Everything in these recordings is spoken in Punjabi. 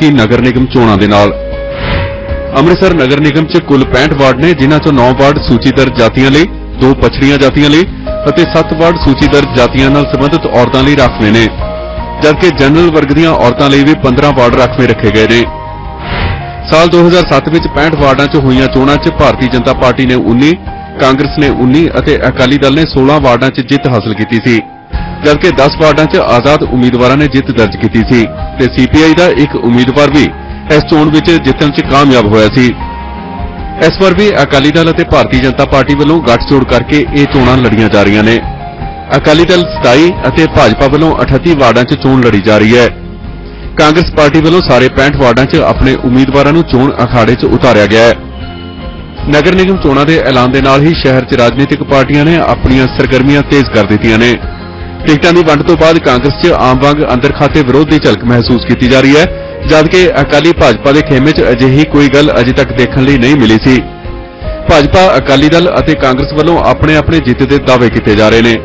21 ਨਗਰ ਨਿਗਮ ਚੋਣਾਂ ਦੇ ਨਾਲ। ਅੰਮ੍ਰਿਤਸਰ ਨਗਰ ਨਿਗਮ 'ਚ ਕੁੱਲ 65 ਵਾਰਡ ਨੇ, ਜਿਨ੍ਹਾਂ 'ਚੋਂ 9 ਵਾਰਡ ਸੂਚੀਦਰ ਜਾਤੀਆਂ ਲਈ 2 ਪਛੜੀਆਂ ਜਾਤੀਆਂ ਲਈ ਅਤੇ 7 ਵਾਰਡ ਸੂਚੀਦਰ ਜਾਤੀਆਂ ਨਾਲ ਸੰਬੰਧਿਤ ਔਰਤਾਂ ਲਈ ਰਾਖਵੇਂ ਨੇ। ਜਦਕਿ ਜਨਰਲ ਵਰਗ ਦੀਆਂ ਔਰਤਾਂ ਲਈ ਵੀ 15 ਵਾਰਡ ਰਾਖਵੇਂ ਰੱਖੇ ਗਏ ਨੇ। ਸਾਲ 2007 ਵਿੱਚ 65 ਵਾਰਡਾਂ 'ਚ ਹੋਈਆਂ ਚੋਣਾਂ 'ਚ ਭਾਰਤੀ ਜਨਤਾ ਪਾਰਟੀ ਨੇ 19 ਕਾਂਗਰਸ ਨੇ 19 ਅਤੇ ਅਕਾਲੀ ਦਲ ਨੇ 16 ਵਾਰਡਾਂ 'ਚ ਜਿੱਤ ਹਾਸਲ ਕੀਤੀ ਸੀ। ਜਦਕਿ 10 ਵਾਰਡਾਂ 'ਚ ਆਜ਼ਾਦ ਉਮੀਦਵਾਰਾਂ ਨੇ ਜਿੱਤ ਦਰਜ ਕੀਤੀ ਸੀ ਤੇ ਸੀਪੀਆਈ ਦਾ ਇੱਕ ਉਮੀਦਵਾਰ ਵੀ ਇਸ ਚੋਣ ਵਿੱਚ ਜਿੱਤਣ 'ਚ ਕਾਮਯਾਬ ਹੋਇਆ ਸੀ। ਇਸ ਵਾਰ ਵੀ ਅਕਾਲੀ ਦਲ ਅਤੇ ਭਾਰਤੀ ਜਨਤਾ ਪਾਰਟੀ ਵੱਲੋਂ ਗੱਠਜੋੜ ਕਰਕੇ ਇਹ ਚੋਣਾਂ ਲੜੀਆਂ ਜਾ ਰਹੀਆਂ ਨੇ। ਅਕਾਲੀ ਦਲ 27 ਅਤੇ ਭਾਜਪਾ ਵੱਲੋਂ 38 ਵਾਰਡਾਂ 'ਚ ਚੋਣ ਲੜੀ ਜਾ ਰਹੀ ਹੈ। ਕਾਂਗਰਸ ਪਾਰਟੀ ਵੱਲੋਂ ਸਾਰੇ 65 ਵਾਰਡਾਂ 'ਚ ਆਪਣੇ ਉਮੀਦਵਾਰਾਂ ਨੂੰ ਚੋਣ ਅਖਾੜੇ 'ਚ ਉਤਾਰਿਆ ਗਿਆ ਹੈ। ਨਗਰ ਨਿਗਮ ਚੋਣਾਂ ਦੇ ਐਲਾਨ ਦੇ ਨਾਲ ਹੀ ਸ਼ਹਿਰ 'ਚ ਰਾਜਨੀਤਿਕ ਪਾਰਟੀਆਂ ਨੇ ਆਪਣੀਆਂ ਸਰਗਰਮੀਆਂ ਤੇਜ਼ ਕਰ ਦਿੱਤੀਆਂ ਨੇ। ਟਿਕਟਾਂ ਦੀ ਵੰਡ ਤੋਂ ਬਾਅਦ ਕਾਂਗਰਸ 'ਚ ਆਮ ਵਾਂਗ ਅੰਦਰ ਖਾਤੇ ਵਿਰੋਧ ਦੀ ਝਲਕ ਮਹਿਸੂਸ ਕੀਤੀ ਜਾ ਰਹੀ ਹੈ ਜਦਕਿ ਅਕਾਲੀ ਭਾਜਪਾ ਦੇ ਖੇਮੇ 'ਚ ਅਜਿਹੀ ਕੋਈ ਗੱਲ ਅਜੇ ਤੱਕ ਦੇਖਣ ਲਈ ਨਹੀਂ ਮਿਲੀ ਸੀ। ਭਾਜਪਾ, ਅਕਾਲੀ ਦਲ ਅਤੇ ਕਾਂਗਰਸ ਵੱਲੋਂ ਆਪਣੇ ਆਪਣੇ ਜਿੱਤ ਦੇ ਦਾਅਵੇ ਕੀਤੇ ਜਾ ਰਹੇ ਨੇ।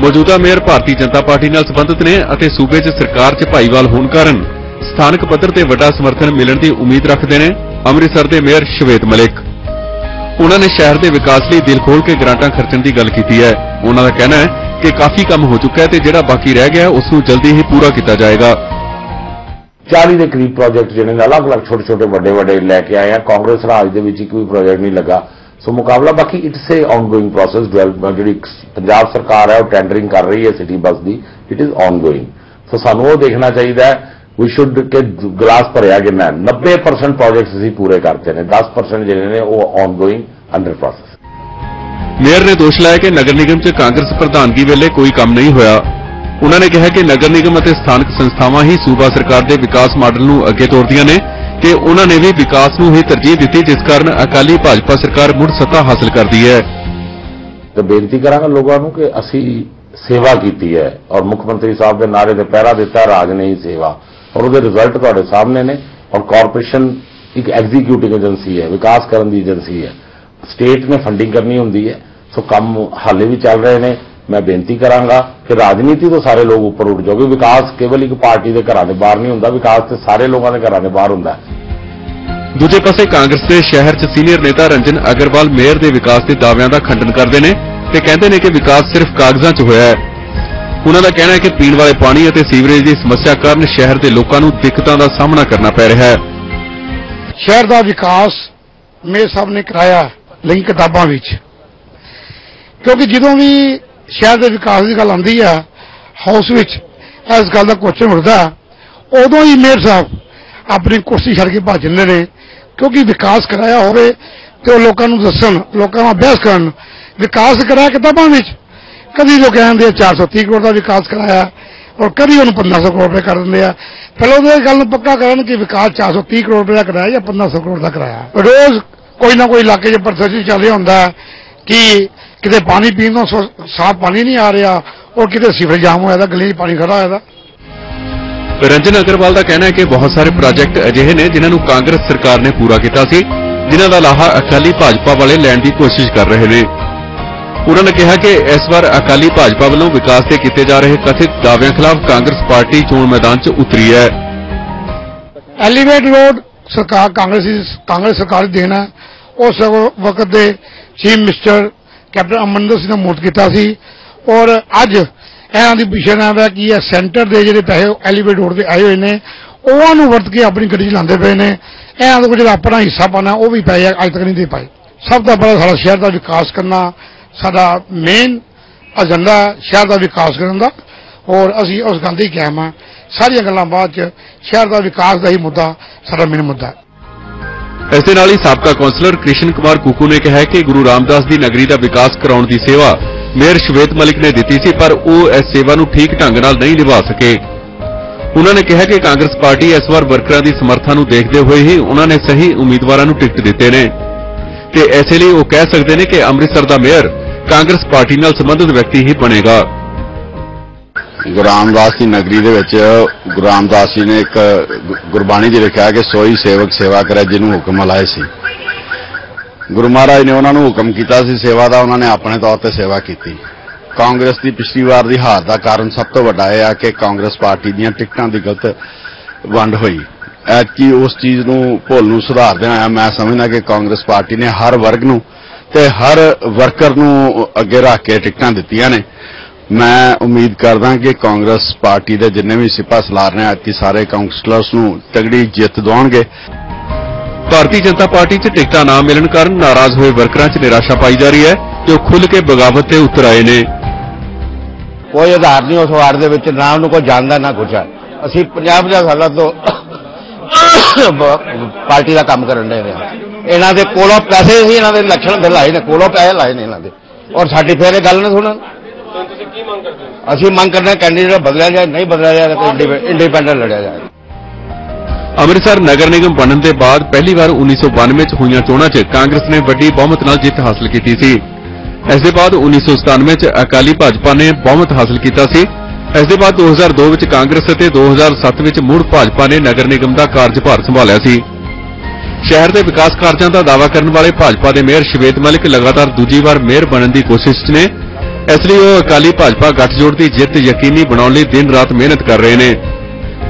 ਮੌਜੂਦਾ ਮੇਅਰ ਭਾਰਤੀ ਜਨਤਾ ਪਾਰਟੀ ਨਾਲ ਸੰਬੰਧਿਤ ਨੇ ਅਤੇ ਸੂਬੇ 'ਚ ਸਰਕਾਰ 'ਚ ਭਾਈਵਾਲ ਹੋਣ ਕਾਰਨ ਸਥਾਨਕ ਪੱਧਰ ਤੇ ਵੱਡਾ ਸਮਰਥਨ ਮਿਲਣ ਦੀ ਉਮੀਦ ਰੱਖਦੇ ਨੇ ਅੰਮ੍ਰਿਤਸਰ ਦੇ ਮੇਅਰ ਸ਼ਵੇਤ ਮਲਿਕ। ਉਹਨਾਂ ਨੇ ਸ਼ਹਿਰ ਦੇ ਵਿਕਾਸ ਲਈ ਦਿਲ ਖੋਲ ਕੇ ਗ੍ਰਾਂਟਾਂ ਖਰਚਣ ਦੀ ਗੱਲ ਕੀਤੀ ਹੈ। ਉਹਨਾਂ ਦਾ ਕਹਿਣਾ ਹੈ ਕਿ ਕਾਫੀ ਕੰਮ ਹੋ ਚੁੱਕਾ ਹੈ ਤੇ ਜਿਹੜਾ ਬਾਕੀ ਰਹਿ ਗਿਆ ਹੈ, ਉਸ ਨੂੰ ਜਲਦੀ ਹੀ ਪੂਰਾ ਕੀਤਾ ਜਾਏਗਾ। 40 ਦੇ ਕਰੀਬ ਪ੍ਰੋਜੈਕਟ ਜਿਹੜੇ ਨੇ ਅਲੱਗ-ਅਲੱਗ ਛੋਟੇ-ਛੋਟੇ ਵੱਡੇ-ਵੱਡੇ ਲੈ ਕੇ ਆਏ ਆ। ਕਾਂਗਰਸ ਰਾਜ ਦੇ ਵਿੱਚ ਕੋਈ ਪ੍ਰੋਜੈਕਟ ਨਹੀਂ ਲੱਗਾ। ਸੋ ਮੁਕਾਬਲਾ ਬਾਕੀ it's a ongoing process development ਜਿਹੜੀ ਪੰਜਾਬ ਸਰਕਾਰ ਹੈ ਉਹ ਟੈਂਡਰਿੰਗ ਕਰ ਰਹੀ ਹੈ ਸਿਟੀ ਬੱਸ ਦੀ। ਇਟ ਇਜ਼ ਆਨਗੋਇੰਗ ਸੋ ਸਾਨੂੰ ਉਹ ਦੇਖਣਾ ਚਾਹੀਦਾ ਹੈ। ਵੀ ਸ਼ੁੱਡ ਕਿ ਗਲਾਸ ਭਰਿਆ ਕਿੰਨਾ ਹੈ। 90% ਪ੍ਰੋਜੈਕਟਸ ਅਸੀਂ ਪੂਰੇ ਕਰਤੇ ਨੇ। 10% ਜਿਹੜੇ ਨੇ ਉਹ ਆਨਗੋਇੰਗ ਅੰਡਰ ਪ੍ਰੋਸੈਸ ਮੇਅਰ ਨੇ ਦੋਸ਼ ਲਾਇਆ ਕਿ ਨਗਰ ਨਿਗਮ 'ਚ ਕਾਂਗਰਸ ਪ੍ਰਧਾਨਗੀ ਵੇਲੇ ਕੋਈ ਕੰਮ ਨਹੀਂ ਹੋਇਆ। ਉਹਨਾਂ ਨੇ ਕਿਹਾ ਕਿ ਨਗਰ ਨਿਗਮ ਅਤੇ ਸਥਾਨਕ ਸੰਸਥਾਵਾਂ ਹੀ ਸੂਬਾ ਸਰਕਾਰ ਦੇ ਵਿਕਾਸ ਮਾਡਲ ਨੂੰ ਅੱਗੇ ਤੋਰਦੀਆਂ ਨੇ ਤੇ ਉਹਨਾਂ ਨੇ ਵੀ ਵਿਕਾਸ ਨੂੰ ਹੀ ਤਰਜੀਹ ਦਿੱਤੀ, ਜਿਸ ਕਾਰਨ ਅਕਾਲੀ ਭਾਜਪਾ ਸਰਕਾਰ ਮੁੜ ਸੱਤਾ ਹਾਸਲ ਕਰਦੀ ਹੈ। ਤੇ ਬੇਨਤੀ ਕਰਾਂਗਾ ਲੋਕਾਂ ਨੂੰ ਕਿ ਅਸੀਂ ਸੇਵਾ ਕੀਤੀ ਹੈ ਔਰ ਮੁੱਖ ਮੰਤਰੀ ਸਾਹਿਬ ਦੇ ਨਾਰੇ ਤੇ ਪਹਿਰਾ ਦਿੱਤਾ, ਰਾਜ ਨੇ ਹੀ ਸੇਵਾ। ਔਰ ਉਹਦੇ ਰਿਜ਼ਲਟ ਤੁਹਾਡੇ ਸਾਹਮਣੇ ਨੇ ਔਰ ਕਾਰਪੋਰੇਸ਼ਨ ਇੱਕ ਐਗਜ਼ੀਕਿਊਟਿਵ ਏਜੰਸੀ ਹੈ, ਵਿਕਾਸ ਕਰਨ ਦੀ ਏਜੰਸੀ ਹੈ। ਸਟੇਟ ਨੇ ਫੰਡਿੰਗ ਕਰਨੀ ਹੁੰਦੀ ਹੈ। ਸੋ ਕੰਮ ਹਾਲੇ ਵੀ ਚੱਲ ਰਹੇ ਨੇ। ਮੈਂ ਬੇਨਤੀ ਕਰਾਂਗਾ ਕਿ ਰਾਜਨੀਤੀ ਤੋਂ ਸਾਰੇ ਲੋਕ ਉੱਪਰ ਉੱਠ ਜਾਓਗੇ ਵਿਕਾਸ ਕੇਵਲ ਇੱਕ ਪਾਰਟੀ ਦੇ ਘਰਾਂ ਦੇ ਬਾਹਰ ਨਹੀਂ ਹੁੰਦਾ। ਵਿਕਾਸ ਤੇ ਸਾਰੇ ਲੋਕਾਂ ਦੇ ਘਰਾਂ ਦੇ ਬਾਹਰ ਹੁੰਦਾ ਦੂਜੇ ਪਾਸੇ ਕਾਂਗਰਸ ਦੇ ਸ਼ਹਿਰ 'ਚ ਸੀਨੀਅਰ ਨੇਤਾ ਰੰਜਨ ਅਗਰਵਾਲ ਮੇਅਰ ਦੇ ਵਿਕਾਸ ਦੇ ਦਾਅਵਿਆਂ ਦਾ ਖੰਡਨ ਕਰਦੇ ਨੇ ਤੇ ਕਹਿੰਦੇ ਨੇ ਕਿ ਵਿਕਾਸ ਸਿਰਫ ਕਾਗਜ਼ਾਂ 'ਚ ਹੋਇਆ ਹੈ। ਉਹਨਾਂ ਦਾ ਕਹਿਣਾ ਹੈ ਕਿ ਪੀਣ ਵਾਲੇ ਪਾਣੀ ਅਤੇ ਸੀਵਰੇਜ ਦੀ ਸਮੱਸਿਆ ਕਾਰਨ ਸ਼ਹਿਰ ਦੇ ਲੋਕਾਂ ਨੂੰ ਦਿੱਕਤਾਂ ਦਾ ਸਾਹਮਣਾ ਕਰਨਾ ਪੈ ਰਿਹਾ ਹੈ। ਸ਼ਹਿਰ ਦਾ ਵਿਕਾਸ ਮੇਅਰ ਸਾਹਿਬ ਨੇ ਕਰਾਇਆ ਲਿੰਕ ਕਿਤਾਬਾਂ ਵਿੱਚ। ਕਿਉਂਕਿ ਜਦੋਂ ਵੀ ਸ਼ਹਿਰ ਦੇ ਵਿਕਾਸ ਦੀ ਗੱਲ ਆਉਂਦੀ ਆ ਹਾਊਸ ਵਿੱਚ ਇਸ ਗੱਲ ਦਾ ਕੁਐਸਚਨ ਉੱਠਦਾ, ਉਦੋਂ ਹੀ ਮੇਅਰ ਸਾਹਿਬ ਆਪਣੀ ਕੁਰਸੀ ਛੱਡ ਕੇ ਭੱਜ ਜਾਂਦੇ ਨੇ। ਕਿਉਂਕਿ ਵਿਕਾਸ ਕਰਾਇਆ ਹੋਵੇ ਤੇ ਉਹ ਲੋਕਾਂ ਨੂੰ ਦੱਸਣ, ਲੋਕਾਂ ਨਾਲ ਬਹਿਸ ਕਰਨ। ਵਿਕਾਸ ਕਰਾਇਆ ਕਿਤਾਬਾਂ ਵਿੱਚ। ਕਦੀ ਲੋਕ ਕਹਿੰਦੇ ਆ 430 ਕਰੋੜ ਦਾ ਵਿਕਾਸ ਕਰਾਇਆ, ਔਰ ਕਦੀ ਉਹਨੂੰ 1500 ਕਰੋੜ ਰੁਪਏ ਕਰ ਦਿੰਦੇ ਆ। ਪਹਿਲਾਂ ਉਹਦੇ ਇਹ ਗੱਲ ਨੂੰ ਪੱਕਾ ਕਰਨ ਕਿ ਵਿਕਾਸ 430 ਕਰੋੜ ਰੁਪਏ ਦਾ ਕਰਾਇਆ ਜਾਂ 1500 ਕਰੋੜ ਦਾ ਕਰਾਇਆ। ਰੋਜ਼ ਕੋਈ ਨਾ ਕੋਈ ਇਲਾਕੇ 'ਚ ਪ੍ਰੋਸੈਸ ਚੱਲ ਰਿਹਾ ਹੁੰਦਾ ਹੈ ਕਿ ਕਿਤੇ ਪਾਣੀ ਪੀਣ ਨੂੰ ਸੋ- ਸਾਫ਼ ਪਾਣੀ ਨਹੀਂ ਆ ਰਿਹਾ ਔਰ ਕਿਤੇ ਸੀਵਰੇਜ ਜਾਮ ਹੋਇਆ ਦਾ ਗਲੀ 'ਚ ਪਾਣੀ ਖੜਾ ਹੋਇਆ ਦਾ ਰੰਜਨ ਅਗਰਵਾਲ ਦਾ ਕਹਿਣਾ ਹੈ ਕਿ ਬਹੁਤ ਸਾਰੇ ਪ੍ਰੋਜੈਕਟ ਅਜਿਹੇ ਨੇ ਜਿਨ੍ਹਾਂ ਨੂੰ ਕਾਂਗਰਸ ਸਰਕਾਰ ਨੇ ਪੂਰਾ ਕੀਤਾ ਸੀ ਜਿਨ੍ਹਾਂ ਦਾ ਲਾਹਾ ਅਕਾਲੀ ਭਾਜਪਾ ਵਾਲੇ ਲੈਣ ਦੀ ਕੋਸ਼ਿਸ਼ ਕਰ ਰਹੇ ਨੇ। ਉਹਨਾਂ ਨੇ ਕਿਹਾ ਕਿ ਇਸ ਵਾਰ ਅਕਾਲੀ ਭਾਜਪਾ ਵੱਲੋਂ ਵਿਕਾਸ ਦੇ ਕੀਤੇ ਜਾ ਰਹੇ ਕਥਿਤ ਦਾਅਵਿਆਂ ਖਿਲਾਫ ਕਾਂਗਰਸ ਪਾਰਟੀ ਚੋਣ ਮੈਦਾਨ 'ਚ ਉਤਰੀ ਹੈ। ਐਲੀਵੇਟ ਰੋਡ ਸਰਕਾਰ ਕਾਂਗਰਸੀ ਕਾਂਗਰਸ ਸਰਕਾਰ ਦੀ ਦੇਣਾ ਉਸ ਵਕਤ ਦੇ chief minister captain Amarinder Singh ਨੇ ਮੋਟ ਕੀਤਾ ਸੀ। ਔਰ ਅੱਜ ਇਹਨਾਂ ਦੀ ਵਿਸ਼ੇ ਨਾਮ ਹੈ ਕਿ ਇਹ ਸੈਂਟਰ ਦੇ ਜਿਹੜੇ ਪੈਸੇ ਐਲੀਵੇਟ ਰੋਡ ਤੇ ਆਏ ਹੋਏ ਨੇ, ਉਹਨਾਂ ਨੂੰ ਵਰਤ ਕੇ ਆਪਣੀ ਗੱਡੀ ਚਲਾਉਂਦੇ ਪਏ ਨੇ। ਇਹਨਾਂ ਦਾ ਕੋਈ ਜਿਹੜਾ ਆਪਣਾ ਹਿੱਸਾ ਪਾਣਾ ਉਹ ਵੀ ਪੈ ਅੱਜ ਤੱਕ ਨਹੀਂ ਦੇ ਪਾਏ। ਸਭ ਤੋਂ ਪਹਿਲਾਂ ਸਾਡਾ ਸ਼ਹਿਰ ਦਾ ਵਿਕਾਸ ਕਰਨਾ, ਸਾਡਾ ਮੇਨ ਏਜੰਡਾ ਸ਼ਹਿਰ ਦਾ ਵਿਕਾਸ ਕਰਨ ਦਾ। ਔਰ ਅਸੀਂ ਉਸ ਗੱਲ ਦੀ ਕਾਇਮ ਹਾਂ। ਸਾਰੀਆਂ ਗੱਲਾਂ ਬਾਅਦ ਚ ਸ਼ਹਿਰ ਦਾ ਵਿਕਾਸ ਦਾ ਹੀ ਮੁੱਦਾ, ਸਾਡਾ ਮੇਨ ਮੁੱਦਾ। ਇਸ ਦੇ ਨਾਲ ਹੀ ਸਾਬਕਾ ਕੌਂਸਲਰ ਕ੍ਰਿਸ਼ਨ ਕੁਮਾਰ ਕੁਕੂ ਨੇ ਕਿਹਾ ਕਿ ਗੁਰੂ ਰਾਮਦਾਸ ਦੀ ਨਗਰੀ ਦਾ ਵਿਕਾਸ ਕਰਾਉਣ ਦੀ ਸੇਵਾ ਮੇਅਰ ਸ਼ਵੇਤ ਮਲਿਕ ਨੇ ਦਿੱਤੀ ਸੀ, ਪਰ ਉਹ ਇਸ ਸੇਵਾ ਨੂੰ ਠੀਕ ਢੰਗ ਨਾਲ ਨਹੀਂ ਨਿਭਾ ਸਕੇ। ਉਹਨਾਂ ਨੇ ਕਿਹਾ ਕਿ ਕਾਂਗਰਸ ਪਾਰਟੀ ਇਸ ਵਾਰ ਵਰਕਰਾਂ ਦੀ ਸਮਰਥਾ ਨੂੰ ਦੇਖਦੇ ਹੋਏ ਹੀ ਉਹਨਾਂ ਨੇ ਸਹੀ ਉਮੀਦਵਾਰਾਂ ਨੂੰ ਟਿਕਟ ਦਿੱਤੇ ਨੇ। ਤੇ ਐਸੇ ਲਈ ਉਹ ਕਹਿ ਸਕਦੇ ਨੇ ਕਿ ਅੰਮ੍ਰਿਤਸਰ ਦਾ ਮੇਅਰ ਕਾਂਗਰਸ ਪਾਰਟੀ ਨਾਲ ਸੰਬੰਧਿਤ ਵਿਅਕਤੀ ਹੀ ਬਣੇਗਾ। ਗੁਰੂ ਰਾਮਦਾਸ ਦੀ ਨਗਰੀ ਦੇ ਵਿੱਚ ਗੁਰੂ ਰਾਮਦਾਸ ਜੀ ਨੇ ਇੱਕ ਗੁਰਬਾਣੀ 'ਚ ਲਿਖਿਆ ਕਿ ਸੋਈ ਸੇਵਕ ਸੇਵਾ ਕਰੇ ਜਿਹਨੂੰ ਹੁਕਮ ਲਾਏ ਸੀ। ਗੁਰੂ ਮਹਾਰਾਜ ਨੇ ਉਹਨਾਂ ਨੂੰ ਹੁਕਮ ਕੀਤਾ ਸੀ, ਸੇਵਾ ਦਾ ਉਹਨਾਂ ਨੇ ਆਪਣੇ ਤੌਰ ਤੇ ਸੇਵਾ ਕੀਤੀ। ਕਾਂਗਰਸ ਦੀ ਪਿਛਲੀ ਵਾਰ ਦੀ ਹਾਰ ਦਾ ਕਾਰਨ ਸਭ ਤੋਂ ਵੱਡਾ ਇਹ ਆ ਕਿ ਕਾਂਗਰਸ ਪਾਰਟੀ ਦੀਆਂ ਟਿਕਟਾਂ ਦੀ ਗਲਤ ਵੰਡ ਹੋਈ। ਐਤਕੀ ਉਸ ਚੀਜ਼ ਨੂੰ ਭੁੱਲ ਨੂੰ ਸੁਧਾਰਦਿਆਂ ਹੋਇਆ ਮੈਂ ਸਮਝਦਾ ਕਿ ਕਾਂਗਰਸ ਪਾਰਟੀ ਨੇ ਹਰ ਵਰਗ ਨੂੰ ਤੇ ਹਰ ਵਰਕਰ ਨੂੰ ਅੱਗੇ ਰੱਖ ਕੇ ਟਿਕਟਾਂ ਦਿੱਤੀਆਂ ਨੇ। ਮੈਂ ਉਮੀਦ ਕਰਦਾ ਕਿ ਕਾਂਗਰਸ ਪਾਰਟੀ ਦੇ ਜਿੰਨੇ ਵੀ ਸਿਪਾ ਸਲਾਰ ਨੇ ਐਤਕੀ ਸਾਰੇ ਕਾਉਂਸਲਰਸ ਨੂੰ ਤਗੜੀ ਜਿੱਤ ਦਿਵਾਉਣਗੇ। ਭਾਰਤੀ ਜਨਤਾ ਪਾਰਟੀ 'ਚ ਟਿਕਟਾਂ ਨਾ ਮਿਲਣ ਕਾਰਨ ਨਾਰਾਜ਼ ਹੋਏ ਵਰਕਰਾਂ 'ਚ ਨਿਰਾਸ਼ਾ ਪਾਈ ਜਾ ਰਹੀ ਹੈ ਜੋ ਖੁੱਲ੍ਹ ਕੇ ਬਗਾਵਤ ਤੇ ਉਤਰ ਆਏ ਨੇ। ਕੋਈ ਆਧਾਰ ਨਹੀਂ ਉਸ ਵਾਰਡ ਦੇ ਵਿੱਚ ਨਾ ਉਹਨੂੰ ਕੋਈ ਜਾਣਦਾ ਨਾ ਹੈ। ਅਸੀਂ 50-50 ਸਾਲਾਂ ਤੋਂ ਪਾਰਟੀ ਦਾ ਕੰਮ ਕਰਨ ਦੇ ਹਾਂ। ਇਹਨਾਂ ਦੇ ਕੋਲੋਂ ਪੈਸੇ ਸੀ ਇਹਨਾਂ ਦੇ ਇਲੈਕਸ਼ਨ ਦੇ ਲਾਏ ਨੇ ਕੋਲੋਂ ਪੈਸੇ ਲਾਏ ਨੇ ਇਹਨਾਂ ਦੇ। ਔਰ ਸਾਡੀ ਫੇਰ ਇਹ ਗੱਲ ਨਾ ਸੁਣਨ। ਅਸੀਂ ਮੰਗ ਕਰਦੇ ਹਾਂ ਕੈਂਡੀਡੇਟ ਬਦਲਿਆ ਜਾਏ, ਨਹੀਂ ਬਦਲਿਆ ਜਾਏ ਤਾਂ ਇੰਡੀਪੈਂਡੈਂਟ ਲੜਿਆ ਜਾਏ। ਅੰਮ੍ਰਿਤਸਰ ਨਗਰ ਨਿਗਮ ਬਣਨ ਦੇ ਬਾਅਦ ਪਹਿਲੀ ਵਾਰ 1992 'ਚ ਹੋਈਆਂ ਚੋਣਾਂ 'ਚ ਕਾਂਗਰਸ ਨੇ ਵੱਡੀ ਬਹੁਮਤ ਨਾਲ ਜਿੱਤ ਹਾਸਲ ਕੀਤੀ ਸੀ। ਇਸ ਦੇ ਬਾਅਦ 1997 'ਚ ਅਕਾਲੀ ਭਾਜਪਾ ਨੇ ਬਹੁਮਤ ਹਾਸਲ ਕੀਤਾ ਸੀ। ਇਸ ਦੇ ਬਾਅਦ 2002 ਵਿੱਚ ਕਾਂਗਰਸ ਅਤੇ 2007 ਵਿੱਚ ਮੁੜ ਭਾਜਪਾ ਨੇ ਨਗਰ ਨਿਗਮ ਦਾ ਕਾਰਜਭਾਰ ਸੰਭਾਲਿਆ ਸੀ। ਸ਼ਹਿਰ ਦੇ ਵਿਕਾਸ ਕਾਰਜਾਂ ਦਾ ਦਾਅਵਾ ਕਰਨ ਵਾਲੇ ਭਾਜਪਾ ਦੇ ਮੇਅਰ ਸ਼ਵੇਤ ਮਲਿਕ ਲਗਾਤਾਰ ਦੂਜੀ ਵਾਰ ਮੇਅਰ ਬਣਨ ਦੀ ਕੋਸ਼ਿਸ਼ 'ਚ ਨੇ। ਇਸ ਲਈ ਉਹ ਅਕਾਲੀ ਭਾਜਪਾ ਗੱਠਜੋੜ ਦੀ ਜਿੱਤ ਯਕੀਨੀ ਬਣਾਉਣ ਲਈ ਦਿਨ ਰਾਤ ਮਿਹਨਤ ਕਰ ਰਹੇ ਨੇ।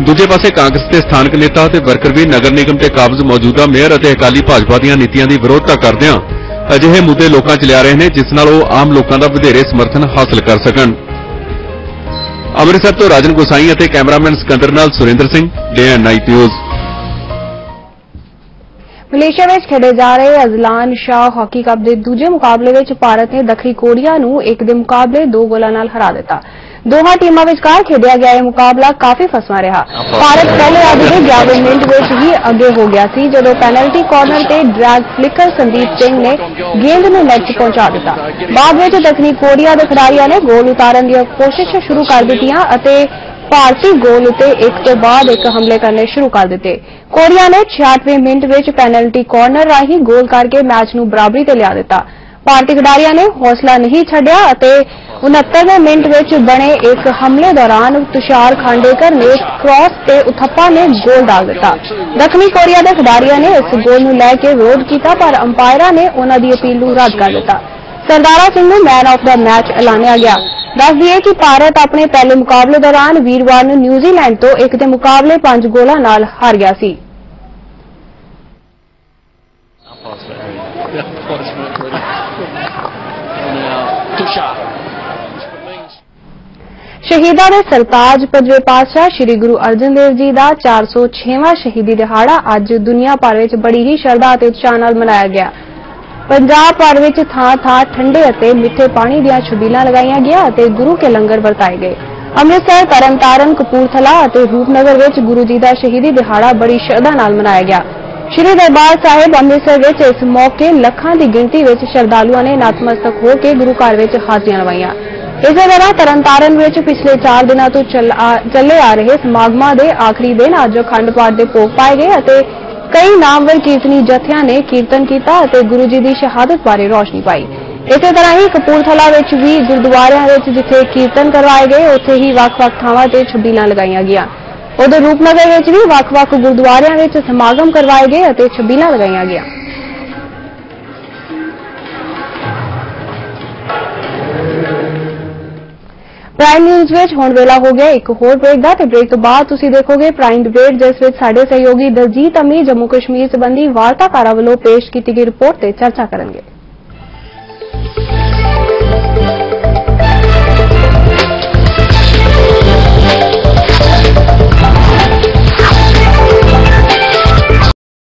ਦੂਜੇ ਪਾਸੇ ਕਾਂਗਰਸ ਦੇ ਸਥਾਨਕ ਨੇਤਾ ਅਤੇ ਵਰਕਰ ਵੀ ਨਗਰ ਨਿਗਮ ਤੇ ਕਾਬਜ਼ ਮੌਜੂਦਾ ਮੇਅਰ ਅਤੇ ਅਕਾਲੀ ਭਾਜਪਾ ਦੀਆਂ ਨੀਤੀਆਂ ਦੀ ਵਿਰੋਧਤਾ ਕਰਦਿਆਂ ਅਜਿਹੇ ਮੁੱਦੇ ਲੋਕਾਂ 'ਚ ਲਿਆ ਰਹੇ ਨੇ, ਜਿਸ ਨਾਲ ਉਹ ਆਮ ਲੋਕਾਂ ਦਾ ਵਧੇਰੇ ਸਮਰਥਨ ਹਾਸਲ ਕਰ ਸਕਣ। ਅੰਮ੍ਰਿਤਸਰ ਤੋਂ ਰਾਜਨ ਗੋਸਾਈ ਅਤੇ ਕੈਮਰਾਮੈਨ ਸਕੰਦਰ ਨਾਲ Surinder Singh, day and night news. Malaysia ਵਿੱਚ ਖੇਡੇ ਜਾ ਰਹੇ ਅਜ਼ਲਾਨ ਸ਼ਾਹ ਹਾਕੀ ਕੱਪ ਦੇ ਦੂਜੇ ਮੁਕਾਬਲੇ ਵਿੱਚ ਭਾਰਤ ਨੇ ਦੱਖਣੀ ਕੋਰੀਆ ਨੂੰ ਇੱਕ ਦੇ ਮੁਕਾਬਲੇ ਦੋ ਗੋਲਾਂ ਨਾਲ ਹਰਾ ਦਿੱਤਾ। ਦੋਹਾਂ ਟੀਮਾਂ ਵਿਚਕਾਰ ਖੇਡਿਆ ਗਿਆ ਇਹ ਮੁਕਾਬਲਾ ਕਾਫੀ ਫਸਵਾ ਰਿਹਾ। ਭਾਰਤ ਪਹਿਲੇ ਅੱਧ ਦੇ 11 ਮਿੰਟ ਵਿੱਚ ਹੀ ਅੱਗੇ ਹੋ ਗਿਆ ਸੀ ਜਦੋਂ ਪੈਨਲਟੀ ਕਾਰਨਰ ਤੇ ਡਰੈਗ ਫਲਿਕਰ ਸੰਦੀਪ ਸਿੰਘ ਨੇ ਗੇਂਦ ਨੂੰ ਨੈਟ 'ਚ ਪਹੁੰਚਾ ਦਿੱਤਾ। ਬਾਅਦ ਵਿੱਚ ਦੱਖਣੀ ਕੋਰੀਆ ਦੇ ਖਿਡਾਰੀਆਂ ਨੇ ਗੋਲ ਉਤਾਰਨ ਦੀਆਂ ਕੋਸ਼ਿਸ਼ਾਂ ਸ਼ੁਰੂ ਕਰ ਦਿੱਤੀਆਂ ਅਤੇ ਭਾਰਤੀ ਗੋਲ ਉਤੇ ਇੱਕ ਤੋਂ ਬਾਅਦ ਇੱਕ ਹਮਲੇ ਕਰਨੇ ਸ਼ੁਰੂ ਕਰ ਦਿੱਤੇ। ਕੋਰੀਆ ਨੇ 66ਵੇਂ ਮਿੰਟ ਵਿੱਚ ਪੈਨਲਟੀ ਕਾਰਨਰ ਰਾਹੀਂ ਗੋਲ ਕਰਕੇ ਮੈਚ ਨੂੰ ਬਰਾਬਰੀ ਤੇ ਲਿਆ ਦਿੱਤਾ। ਭਾਰਤੀ ਖਿਡਾਰੀਆਂ ਨੇ ਹੌਸਲਾ ਨਹੀਂ ਛੱਡਿਆ ਅਤੇ 69ਵੇਂ ਮਿੰਟ ਵਿੱਚ ਬਣੇ ਇੱਕ ਹਮਲੇ ਦੌਰਾਨ ਤੁਸ਼ਾਰ ਖਾਂਡੇਕਰ ਨੇ ਕ੍ਰਾਸ ਤੇ ਉਥੱਪਾ ਨੇ ਗੋਲ ਡਾਲ ਦਿੱਤਾ। ਦੱਖਣੀ ਕੋਰੀਆ ਦੇ ਖਿਡਾਰੀਆਂ ਨੇ ਇਸ ਗੋਲ ਨੂੰ ਲੈ ਕੇ ਵਿਰੋਧ ਕੀਤਾ, ਪਰ ਅੰਪਾਇਰਾਂ ਨੇ ਉਹਨਾਂ ਦੀ ਅਪੀਲ ਨੂੰ ਰੱਦ ਕਰ ਦਿੱਤਾ। ਸਰਦਾਰਾ ਸਿੰਘ ਨੂੰ ਮੈਨ ਆਫ ਦਾ ਮੈਚ ਐਲਾਨਿਆ ਗਿਆ। ਦੱਸ ਦਈਏ ਕਿ ਭਾਰਤ ਆਪਣੇ ਪਹਿਲੇ ਮੁਕਾਬਲੇ ਦੌਰਾਨ ਵੀਰਵਾਰ ਨੂੰ ਨਿਊਜ਼ੀਲੈਂਡ ਤੋਂ ਇੱਕ ਦੇ ਮੁਕਾਬਲੇ 5 ਗੋਲਾਂ ਨਾਲ ਹਾਰ ਗਿਆ ਸੀ। ਸ਼ਹੀਦਾਂ ਦੇ ਸਰਤਾਜ ਪੰਜਵੇਂ ਪਾਤਸ਼ਾਹ ਸ੍ਰੀ ਗੁਰੂ ਅਰਜਨ ਦੇਵ ਜੀ ਦਾ 406ਵਾਂ ਸ਼ਹੀਦੀ ਦਿਹਾੜਾ ਅੱਜ ਦੁਨੀਆ ਭਰ ਵਿੱਚ ਬੜੀ ਹੀ ਸ਼ਰਧਾ ਅਤੇ ਉਤਸ਼ਾਹ ਨਾਲ ਮਨਾਇਆ ਗਿਆ। ਪੰਜਾਬ ਭਰ ਵਿੱਚ ਥਾਂ-ਥਾਂ ਠੰਡੇ ਅਤੇ ਮਿੱਠੇ ਪਾਣੀ ਦੀਆਂ ਛਬੀਲਾਂ ਲਗਾਈਆਂ ਗਿਆ ਅਤੇ ਗੁਰੂ ਕੇ ਲੰਗਰ ਵਰਤਾਏ ਗਏ। ਅੰਮ੍ਰਿਤਸਰ, ਤਰਨਤਾਰਨ, ਕਪੂਰਥਲਾ ਅਤੇ ਰੂਪਨਗਰ ਵਿੱਚ ਗੁਰੂ ਜੀ ਦਾ ਸ਼ਹੀਦੀ ਦਿਹਾੜਾ ਬੜੀ ਸ਼ਰਧਾ ਨਾਲ ਮਨਾਇਆ ਗਿਆ। ਸ਼੍ਰੀ ਦਰਬਾਰ ਸਾਹਿਬ ਅੰਮ੍ਰਿਤਸਰ ਵਿੱਚ ਇਸ ਮੌਕੇ ਲੱਖਾਂ ਦੀ ਗਿਣਤੀ ਵਿੱਚ ਸ਼ਰਧਾਲੂਆਂ ਨੇ ਨਤਮਸਤਕ ਹੋ ਕੇ ਗੁਰੂ ਘਰ ਵਿੱਚ ਹਾਜ਼ਰੀਆਂ ਲਵਾਈਆਂ। ਇਸੇ ਤਰ੍ਹਾਂ ਤਰਨਤਾਰਨ ਵਿੱਚ ਪਿਛਲੇ 4 ਦਿਨਾਂ ਤੋਂ ਚੱਲ ਚੱਲੇ ਆ ਰਹੇ ਸਮਾਗਮਾਂ ਦੇ ਆਖਰੀ ਦਿਨ ਅੱਜ ਅਖੰਡ ਪਾਠ ਦੇ ਭੋਗ ਪਾਏ ਗਏ ਅਤੇ ਕਈ ਨਾਮਵਰ ਕੀਰਤਨੀ ਜਥਿਆਂ ਨੇ ਕੀਰਤਨ ਕੀਤਾ ਅਤੇ ਗੁਰੂ ਜੀ ਦੀ ਸ਼ਹਾਦਤ ਬਾਰੇ ਰੋਸ਼ਨੀ ਪਾਈ। ਇਸੇ ਤਰ੍ਹਾਂ ਹੀ ਕਪੂਰਥਲਾ ਵਿੱਚ ਵੀ ਗੁਰਦੁਆਰਿਆਂ ਵਿੱਚ ਜਿੱਥੇ ਕੀਰਤਨ ਕਰਵਾਏ ਗਏ, ਉੱਥੇ ਹੀ ਵੱਖ-ਵੱਖ ਥਾਵਾਂ ਤੇ ਛਬੀਲਾਂ ਲਗਾਈਆਂ ਗਈਆਂ। ਉਧਰ ਰੂਪਨਗਰ ਵਿੱਚ ਵੀ ਵੱਖ-ਵੱਖ ਗੁਰਦੁਆਰਿਆਂ ਵਿੱਚ ਸਮਾਗਮ ਕਰਵਾਏ ਗਏ ਅਤੇ ਛਬੀਲਾਂ ਲਗਾਈਆਂ ਗਈਆਂ। ਪ੍ਰਾਈਮ ਨਿਊਜ਼ ਵਿੱਚ ਹੁਣ ਵੇਲਾ ਹੋ ਗਿਆ, ਇੱਕ ਹੋਰ ਬ੍ਰੇਕ ਦਾ ਤੇ ਬ੍ਰੇਕ ਤੋਂ ਬਾਅਦ ਤੁਸੀਂ ਦੇਖੋਗੇ ਪ੍ਰਾਈਮ ਡਿਬੇਟ ਜਿਸ ਵਿੱਚ ਸਾਡੇ ਸਹਿਯੋਗੀ ਦਲਜੀਤ ਅਮੀ ਜੰਮੂ ਕਸ਼ਮੀਰ ਸੰਬੰਧੀ ਵਾਰਤਾਕਾਰਾਂ ਵੱਲੋਂ ਪੇਸ਼ ਕੀਤੀ ਗਈ ਰਿਪੋਰਟ ਤੇ ਚਰਚਾ ਕਰਨਗੇ।